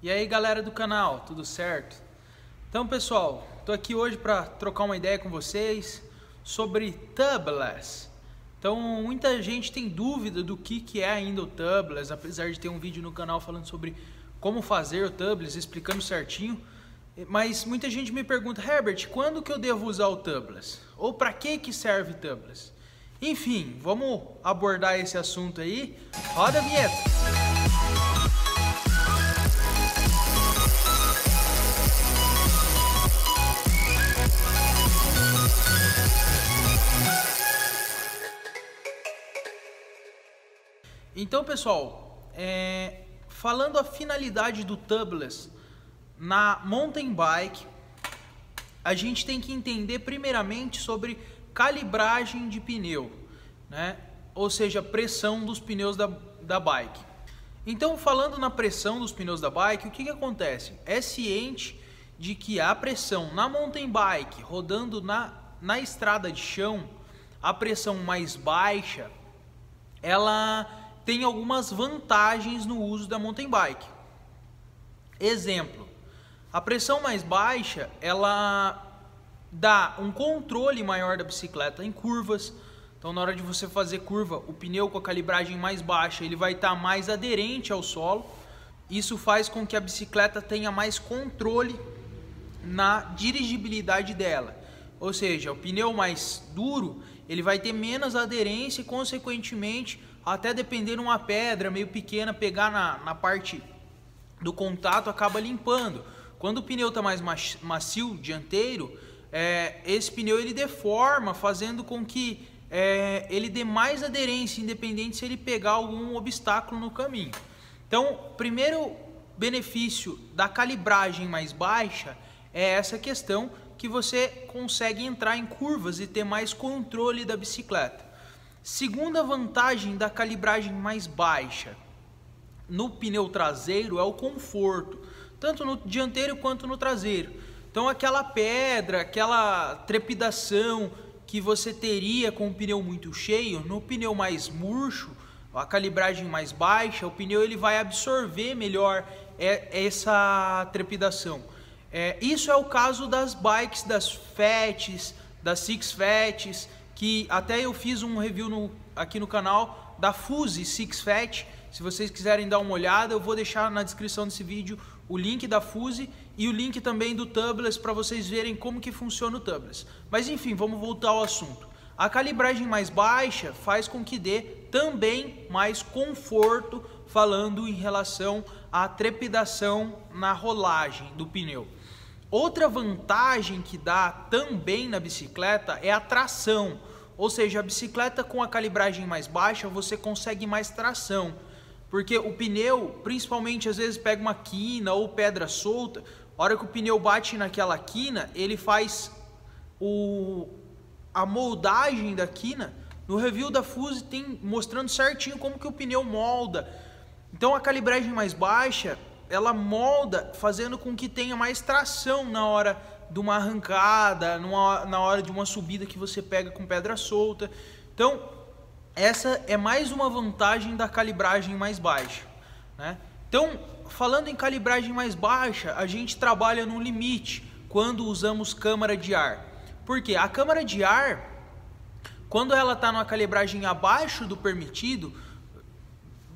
E aí galera do canal, tudo certo? Então pessoal, tô aqui hoje para trocar uma ideia com vocês sobre tubeless. Então muita gente tem dúvida do que, que é ainda o tubeless, apesar de ter um vídeo no canal falando sobre como fazer o tubeless, explicando certinho. Mas muita gente me pergunta, Herbert, quando que eu devo usar o tubeless? Ou para que que serve tubeless? Enfim, vamos abordar esse assunto aí. Roda a vinheta! Então, pessoal, é, falando a finalidade do tubeless na mountain bike, a gente tem que entender primeiramente sobre calibragem de pneu, né? ou seja, pressão dos pneus da, da bike. Então, falando na pressão dos pneus da bike, o que, que acontece? É ciente de que a pressão na mountain bike, rodando na, na estrada de chão, a pressão mais baixa, ela tem algumas vantagens no uso da mountain bike. Exemplo, a pressão mais baixa, ela dá um controle maior da bicicleta em curvas. Então, na hora de você fazer curva, o pneu com a calibragem mais baixa, ele vai estar mais aderente ao solo. Isso faz com que a bicicleta tenha mais controle na dirigibilidade dela. Ou seja, o pneu mais duro, ele vai ter menos aderência e, consequentemente, até depender de uma pedra meio pequena, pegar na, na parte do contato, acaba limpando. Quando o pneu está mais macio, dianteiro, é, esse pneu ele deforma, fazendo com que é, ele dê mais aderência, independente se ele pegar algum obstáculo no caminho. Então, primeiro benefício da calibragem mais baixa é essa questão que você consegue entrar em curvas e ter mais controle da bicicleta. Segunda vantagem da calibragem mais baixa no pneu traseiro é o conforto, tanto no dianteiro quanto no traseiro. Então aquela pedra, aquela trepidação que você teria com o pneu muito cheio, no pneu mais murcho, a calibragem mais baixa, o pneu ele vai absorver melhor essa trepidação. É, isso é o caso das bikes, das Fats, das Six Fats, que até eu fiz um review no, aqui no canal da Fuse Six Fat. Se vocês quiserem dar uma olhada, eu vou deixar na descrição desse vídeo o link da Fuse e o link também do Tubeless para vocês verem como que funciona o Tubeless. Mas enfim, vamos voltar ao assunto. A calibragem mais baixa faz com que dê também mais conforto falando em relação à trepidação na rolagem do pneu. Outra vantagem que dá também na bicicleta é a tração. Ou seja, a bicicleta com a calibragem mais baixa, você consegue mais tração. Porque o pneu, principalmente às vezes pega uma quina ou pedra solta, a hora que o pneu bate naquela quina, ele faz o, a moldagem da quina. No review da Fuse tem mostrando certinho como que o pneu molda. Então a calibragem mais baixa, ela molda fazendo com que tenha mais tração na hora de uma arrancada, numa, na hora de uma subida que você pega com pedra solta. Então, essa é mais uma vantagem da calibragem mais baixa. Né? Então, falando em calibragem mais baixa, a gente trabalha no limite quando usamos câmara de ar. Porque a câmara de ar, quando ela está numa calibragem abaixo do permitido,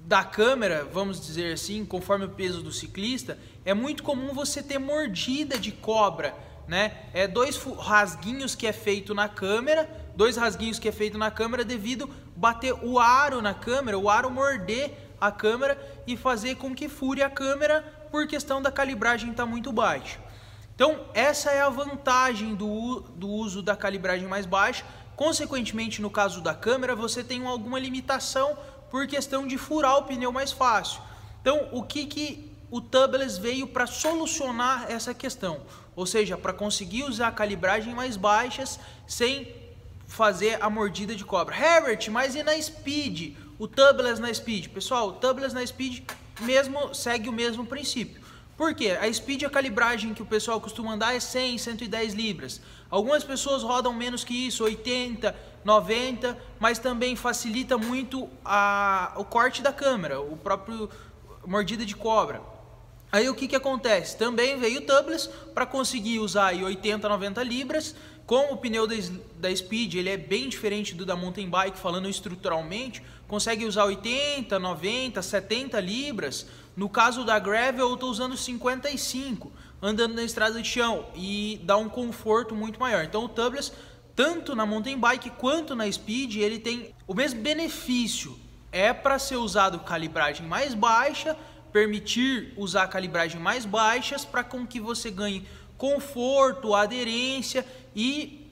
da câmera, vamos dizer assim, conforme o peso do ciclista, é muito comum você ter mordida de cobra né? É dois rasguinhos que é feito na câmera, dois rasguinhos que é feito na câmera devido bater o aro na câmera, o aro morder a câmera e fazer com que fure a câmera por questão da calibragem estar tá muito baixa. Então, essa é a vantagem do, do uso da calibragem mais baixa. Consequentemente, no caso da câmera, você tem alguma limitação por questão de furar o pneu mais fácil. Então, o que, que o tubeless veio para solucionar essa questão, ou seja, para conseguir usar calibragem mais baixas sem fazer a mordida de cobra. Herbert, mas e na speed? O tubeless na speed? Pessoal, o tubeless na speed mesmo segue o mesmo princípio. Por quê? A speed, a calibragem que o pessoal costuma andar é 100, 110 libras. Algumas pessoas rodam menos que isso, 80, 90, mas também facilita muito a, o corte da câmera, o próprio mordida de cobra. Aí o que, que acontece? Também veio o tubeless para conseguir usar aí 80, 90 libras. Como o pneu da, Speed ele é bem diferente do da mountain bike, falando estruturalmente, consegue usar 80, 90, 70 libras. No caso da gravel eu estou usando 55, andando na estrada de chão e dá um conforto muito maior. Então o tubeless, tanto na mountain bike quanto na Speed, ele tem o mesmo benefício. É para ser usado calibragem mais baixa permitir usar calibragem mais baixas para com que você ganhe conforto, aderência e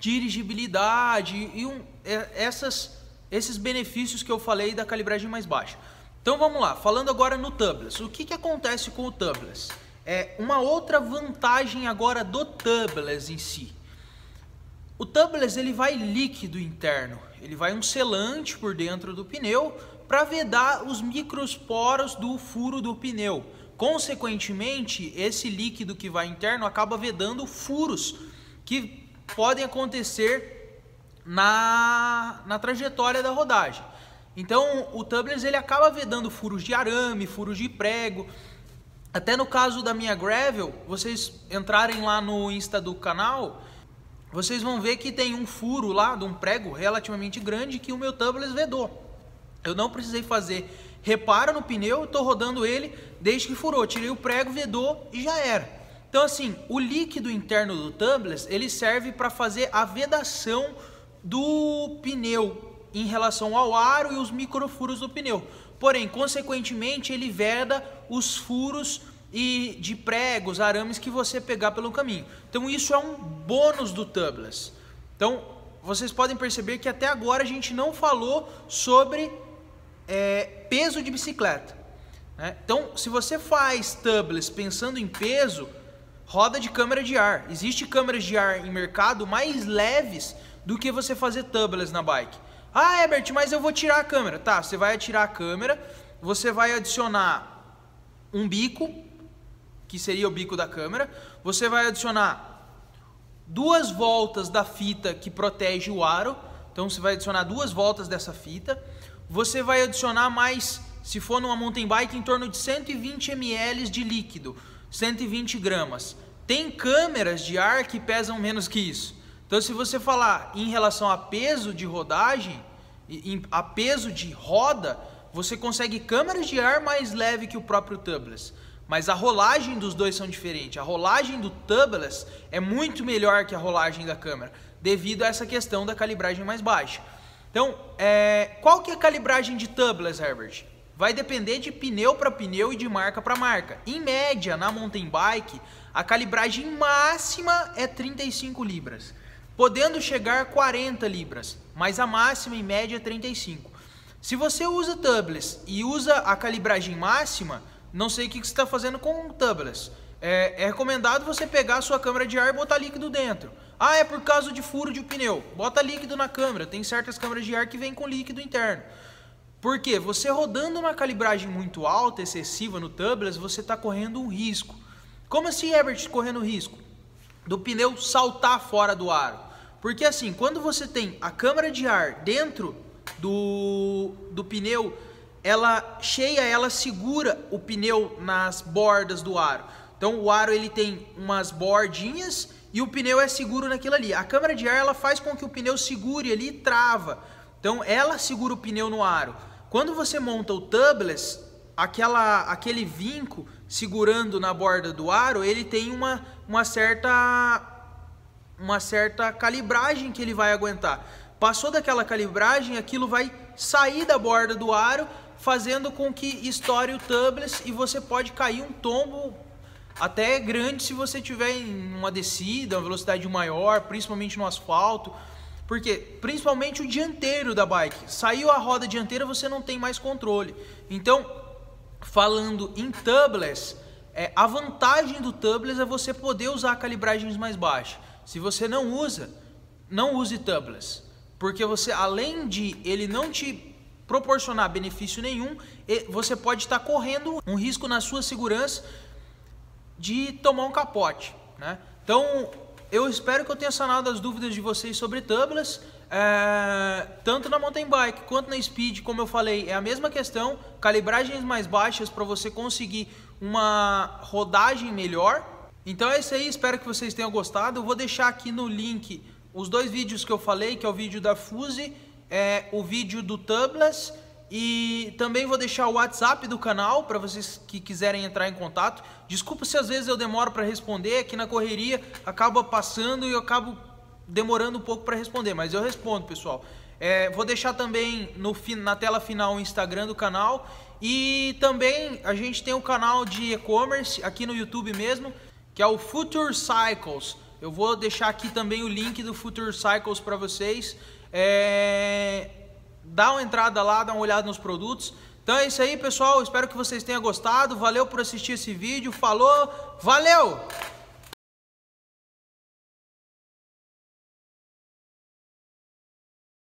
dirigibilidade e um, é, essas, esses benefícios que eu falei da calibragem mais baixa. Então vamos lá, falando agora no tubeless. O que, que acontece com o tubeless? É uma outra vantagem agora do tubeless em si. O tubeless ele vai líquido interno, ele vai um selante por dentro do pneu para vedar os microsporos do furo do pneu. Consequentemente, esse líquido que vai interno acaba vedando furos que podem acontecer na, na trajetória da rodagem. Então, o tubeless ele acaba vedando furos de arame, furos de prego. Até no caso da minha gravel, vocês entrarem lá no Insta do canal, vocês vão ver que tem um furo lá de um prego relativamente grande que o meu tubeless vedou. Eu não precisei fazer reparo no pneu, estou rodando ele desde que furou. Tirei o prego, vedou e já era. Então assim, o líquido interno do tubeless, ele serve para fazer a vedação do pneu em relação ao aro e os microfuros do pneu. Porém, consequentemente, ele veda os furos e de pregos, arames que você pegar pelo caminho. Então isso é um bônus do tubeless. Então, vocês podem perceber que até agora a gente não falou sobre é, peso de bicicleta. Né? Então, se você faz tubeless pensando em peso, roda de câmara de ar. Existe câmeras de ar em mercado mais leves do que você fazer tubeless na bike. Ah, Herbert, mas eu vou tirar a câmera. Tá, você vai tirar a câmera, você vai adicionar um bico, que seria o bico da câmera, você vai adicionar duas voltas da fita que protege o aro, então você vai adicionar duas voltas dessa fita, você vai adicionar mais, se for numa mountain bike, em torno de 120 ml de líquido, 120 gramas. Tem câmeras de ar que pesam menos que isso. Então, se você falar em relação a peso de rodagem, a peso de roda, você consegue câmeras de ar mais leve que o próprio tubeless. Mas a rolagem dos dois são diferentes. A rolagem do tubeless é muito melhor que a rolagem da câmera, devido a essa questão da calibragem mais baixa. Então, é, qual que é a calibragem de tubeless, Herbert? Vai depender de pneu para pneu e de marca para marca. Em média, na mountain bike, a calibragem máxima é 35 libras, podendo chegar a 40 libras, mas a máxima em média é 35. Se você usa tubeless e usa a calibragem máxima, não sei o que você está fazendo com o tubeless. É, é recomendado você pegar a sua câmara de ar e botar líquido dentro. Ah, é por causa de furo de pneu. Bota líquido na câmera. Tem certas câmeras de ar que vêm com líquido interno. Por quê? Você rodando uma calibragem muito alta, excessiva no tubeless, você está correndo um risco. Como assim, Herbert, correndo risco? Do pneu saltar fora do aro. Porque assim, quando você tem a câmara de ar dentro do, do pneu, ela cheia, ela segura o pneu nas bordas do aro. Então o aro ele tem umas bordinhas e o pneu é seguro naquilo ali. A câmara de ar ela faz com que o pneu segure ali e trava. Então ela segura o pneu no aro. Quando você monta o tubeless, aquela, aquele vinco segurando na borda do aro, ele tem uma, uma certa uma certa calibragem que ele vai aguentar. Passou daquela calibragem, aquilo vai sair da borda do aro, fazendo com que estoure o tubeless e você pode cair um tombo até grande se você tiver em uma descida, uma velocidade maior, principalmente no asfalto. Porque principalmente o dianteiro da bike, saiu a roda dianteira, você não tem mais controle. Então, falando em tubeless, é, a vantagem do tubeless é você poder usar calibragens mais baixas. Se você não usa, não use tubeless, porque você além de ele não te proporcionar benefício nenhum, você pode estar correndo um risco na sua segurança de tomar um capote. Né? Então, eu espero que eu tenha sanado as dúvidas de vocês sobre tubeless. É, tanto na mountain bike quanto na speed, como eu falei, é a mesma questão. Calibragens mais baixas para você conseguir uma rodagem melhor. Então é isso aí, espero que vocês tenham gostado. Eu vou deixar aqui no link os dois vídeos que eu falei, que é o vídeo da Fuse, é o vídeo do Tubeless e também vou deixar o WhatsApp do canal para vocês que quiserem entrar em contato. Desculpa se às vezes eu demoro para responder, aqui na correria acaba passando e eu acabo demorando um pouco para responder, mas eu respondo, pessoal. É, vou deixar também no, na tela final o Instagram do canal e também a gente tem um canal de e-commerce aqui no YouTube mesmo, que é o Future Cycles. Eu vou deixar aqui também o link do Future Cycles para vocês. É... Dá uma entrada lá, dá uma olhada nos produtos. Então é isso aí, pessoal. Espero que vocês tenham gostado. Valeu por assistir esse vídeo. Falou, valeu!